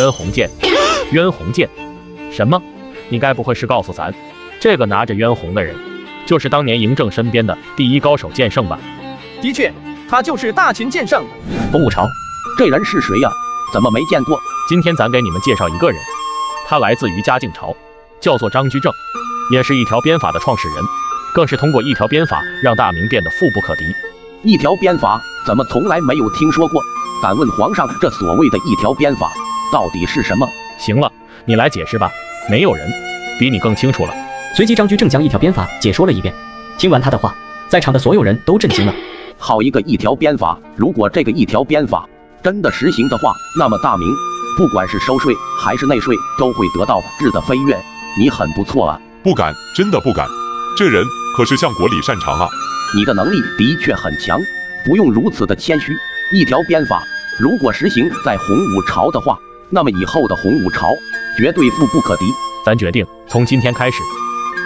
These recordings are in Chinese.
渊鸿剑，渊鸿剑，什么？你该不会是告诉咱，这个拿着渊鸿的人，就是当年嬴政身边的第一高手剑圣吧？的确，他就是大秦剑圣。风武朝，这人是谁呀？怎么没见过？今天咱给你们介绍一个人，他来自于嘉靖朝，叫做张居正，也是一条鞭法的创始人，更是通过一条鞭法让大明变得富不可敌。一条鞭法怎么从来没有听说过？敢问皇上，这所谓的一条鞭法到底是什么？行了，你来解释吧，没有人比你更清楚了。随即，张居正将一条鞭法解说了一遍。听完他的话，在场的所有人都震惊了。好一个一条鞭法！如果这个一条鞭法真的实行的话，那么大明不管是收税还是内税，都会得到质的飞跃。你很不错啊！不敢，真的不敢。这人可是相国李善长啊！你的能力的确很强，不用如此的谦虚。一条鞭法，如果实行在洪武朝的话，那么以后的洪武朝绝对富不可敌。咱决定从今天开始，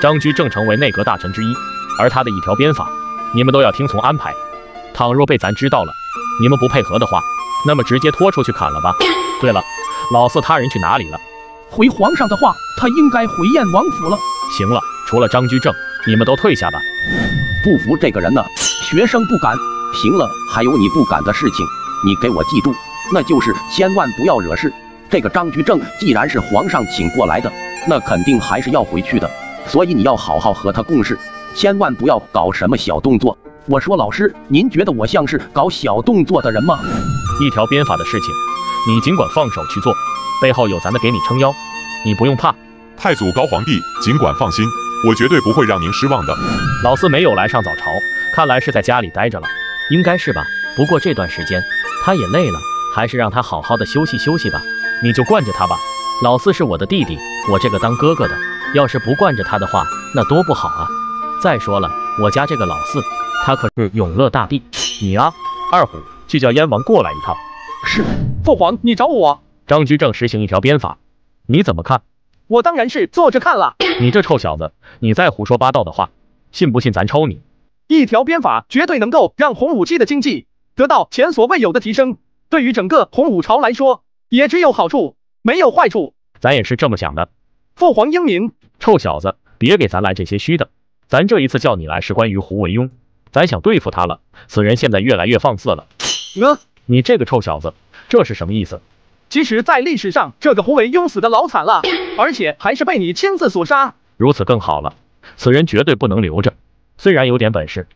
张居正成为内阁大臣之一，而他的一条鞭法，你们都要听从安排。倘若被咱知道了，你们不配合的话，那么直接拖出去砍了吧。对了，老四他人去哪里了？回皇上的话，他应该回燕王府了。行了，除了张居正，你们都退下吧。不服这个人呢？学生不敢。行了，还有你不敢的事情，你给我记住，那就是千万不要惹事。这个张居正既然是皇上请过来的，那肯定还是要回去的，所以你要好好和他共事，千万不要搞什么小动作。我说老师，您觉得我像是搞小动作的人吗？一条鞭法的事情，你尽管放手去做，背后有咱们给你撑腰，你不用怕。太祖高皇帝尽管放心，我绝对不会让您失望的。老四没有来上早朝，看来是在家里待着了。应该是吧，不过这段时间他也累了，还是让他好好的休息休息吧。你就惯着他吧，老四是我的弟弟，我这个当哥哥的，要是不惯着他的话，那多不好啊。再说了，我家这个老四，他可是永乐大帝。你啊，二虎，去叫燕王过来一趟。是，父皇，你找我。张居正实行一条鞭法，你怎么看？我当然是坐着看了。你这臭小子，你再胡说八道的话，信不信咱抽你？一条鞭法绝对能够让洪武期的经济得到前所未有的提升，对于整个洪武朝来说也只有好处，没有坏处。咱也是这么想的。父皇英明，臭小子，别给咱来这些虚的。咱这一次叫你来是关于胡惟庸，咱想对付他了。此人现在越来越放肆了。呃，你这个臭小子，这是什么意思？其实，在历史上，这个胡惟庸死的老惨了，而且还是被你亲自所杀。如此更好了，此人绝对不能留着。虽然有点本事，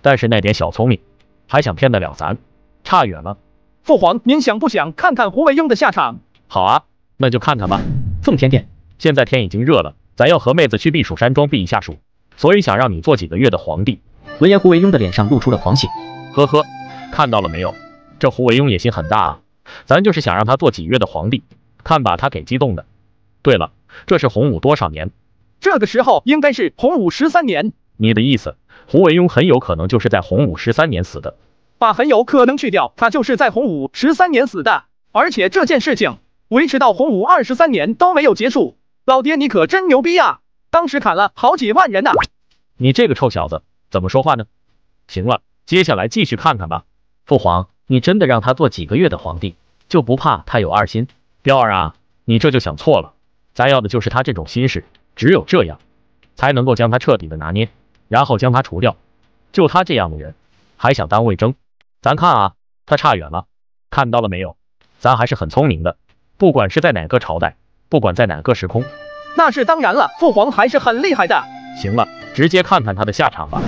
但是那点小聪明，还想骗得了咱，差远了。父皇，您想不想看看胡惟庸的下场？好啊，那就看看吧。奉天殿，现在天已经热了，咱要和妹子去避暑山庄避一下暑，所以想让你做几个月的皇帝。闻言，胡惟庸的脸上露出了狂喜。呵呵，看到了没有？这胡惟庸野心很大啊，咱就是想让他做几月的皇帝，看把他给激动的。对了，这是洪武多少年？这个时候应该是洪武十三年。你的意思，胡惟庸很有可能就是在洪武十三年死的。把很有可能去掉，他就是在洪武十三年死的。而且这件事情维持到洪武二十三年都没有结束。老爹，你可真牛逼啊！当时砍了好几万人呐！你这个臭小子，怎么说话呢？行了，接下来继续看看吧。父皇，你真的让他做几个月的皇帝，就不怕他有二心？彪儿啊，你这就想错了。咱要的就是他这种心事，只有这样，才能够将他彻底的拿捏。然后将他除掉，就他这样的人，还想当魏征？咱看啊，他差远了。看到了没有？咱还是很聪明的，不管是在哪个朝代，不管在哪个时空。那是当然了，父皇还是很厉害的。行了，直接看看他的下场吧。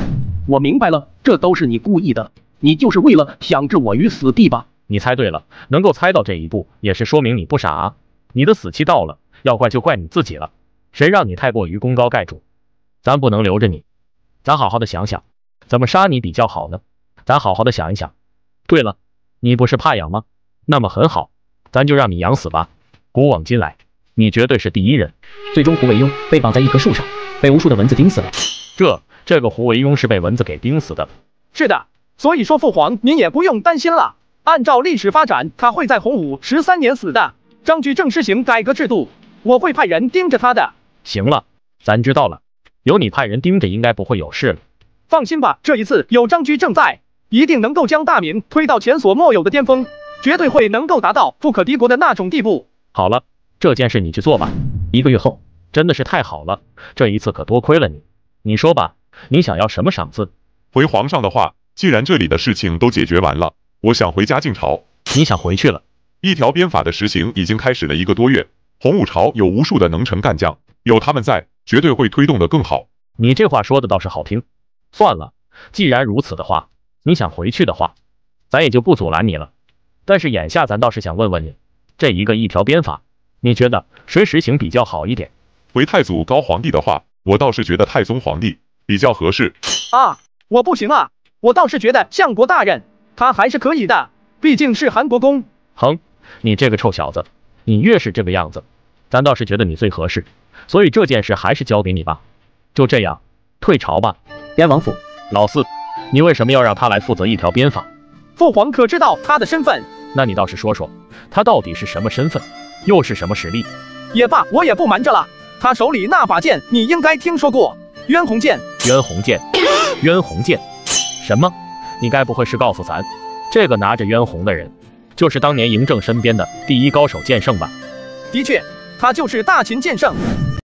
我明白了，这都是你故意的，你就是为了想置我于死地吧？你猜对了，能够猜到这一步，也是说明你不傻啊。你的死期到了，要怪就怪你自己了。谁让你太过于功高盖主？咱不能留着你。咱好好的想想，怎么杀你比较好呢？咱好好的想一想。对了，你不是怕痒吗？那么很好，咱就让你痒死吧。古往今来，你绝对是第一人。最终，胡惟庸被绑在一棵树上，被无数的蚊子叮死了。这这个胡惟庸是被蚊子给叮死的。是的，所以说父皇您也不用担心了。按照历史发展，他会在洪武十三年死的。张居正实行改革制度，我会派人盯着他的。行了，咱知道了。有你派人盯着，应该不会有事了。放心吧，这一次有张居正在，一定能够将大明推到前所未有的巅峰，绝对会能够达到富可敌国的那种地步。好了，这件事你去做吧。一个月后，真的是太好了，这一次可多亏了你。你说吧，你想要什么赏赐？回皇上的话，既然这里的事情都解决完了，我想回家晋朝。你想回去了？一条鞭法的实行已经开始了一个多月，洪武朝有无数的能臣干将，有他们在，绝对会推动的更好。你这话说的倒是好听。算了，既然如此的话，你想回去的话，咱也就不阻拦你了。但是眼下咱倒是想问问你，这一个一条鞭法，你觉得谁实行比较好一点？回太祖高皇帝的话，我倒是觉得太宗皇帝比较合适。啊，我不行啊，我倒是觉得相国大人他还是可以的，毕竟是韩国公。哼，你这个臭小子，你越是这个样子，咱倒是觉得你最合适。所以这件事还是交给你吧。就这样，退朝吧。燕王府，老四，你为什么要让他来负责一条鞭法？父皇可知道他的身份？那你倒是说说，他到底是什么身份，又是什么实力？也罢，我也不瞒着了，他手里那把剑你应该听说过，渊红剑。渊红剑，渊红剑，什么？你该不会是告诉咱，这个拿着渊红的人，就是当年嬴政身边的第一高手剑圣吧？的确，他就是大秦剑圣。